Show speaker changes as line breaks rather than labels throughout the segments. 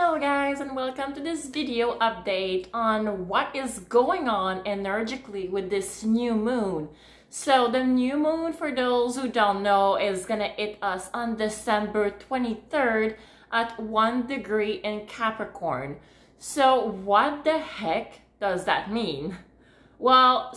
Hello guys and welcome to this video update on what is going on energetically with this new moon. So the new moon, for those who don't know, is gonna hit us on December 23rd at 1 degree in Capricorn. So what the heck does that mean? Well,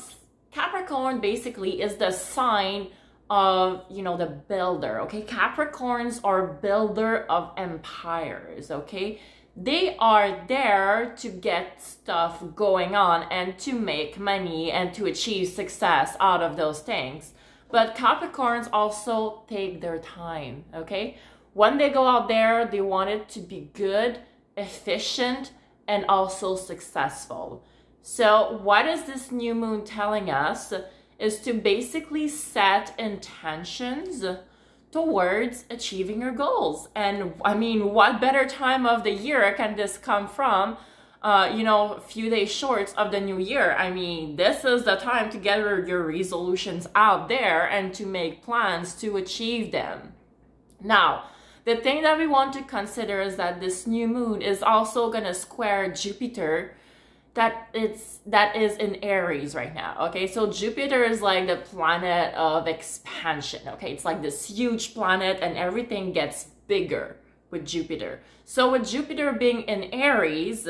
Capricorn basically is the sign of you know the builder okay? Capricorns are builder of empires okay? They are there to get stuff going on and to make money and to achieve success out of those things. But capricorns also take their time okay? When they go out there they want it to be good efficient and also successful. So what is this new moon telling us is to basically set intentions towards achieving your goals. And I mean, what better time of the year can this come from? Uh, you know, a few days short of the new year. I mean, this is the time to get your resolutions out there and to make plans to achieve them. Now, the thing that we want to consider is that this new moon is also going to square Jupiter that it's that is in Aries right now. Okay, so Jupiter is like the planet of expansion. Okay, it's like this huge planet, and everything gets bigger with Jupiter. So with Jupiter being in Aries,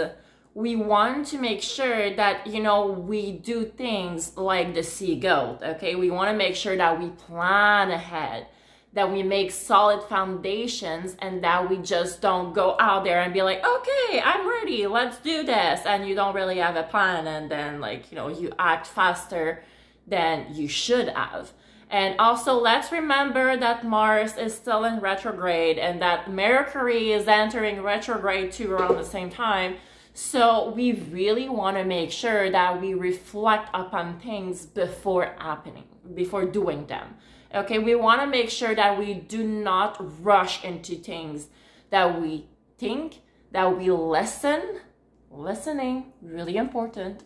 we want to make sure that you know we do things like the sea goat. Okay, we want to make sure that we plan ahead that we make solid foundations and that we just don't go out there and be like, okay, I'm ready, let's do this. And you don't really have a plan and then like, you know, you act faster than you should have. And also let's remember that Mars is still in retrograde and that Mercury is entering retrograde too around the same time. So we really want to make sure that we reflect upon things before happening, before doing them. Okay, we want to make sure that we do not rush into things, that we think, that we listen, listening, really important,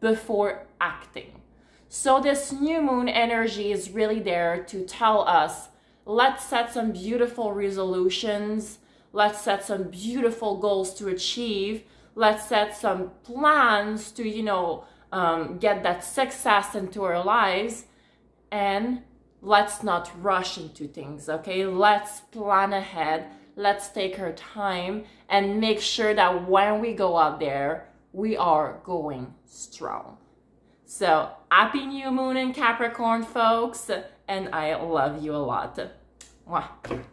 before acting. So this new moon energy is really there to tell us, let's set some beautiful resolutions, let's set some beautiful goals to achieve, let's set some plans to, you know, um, get that success into our lives, and let's not rush into things, okay? Let's plan ahead. Let's take our time and make sure that when we go out there, we are going strong. So, happy new moon in Capricorn, folks, and I love you a lot. Mwah.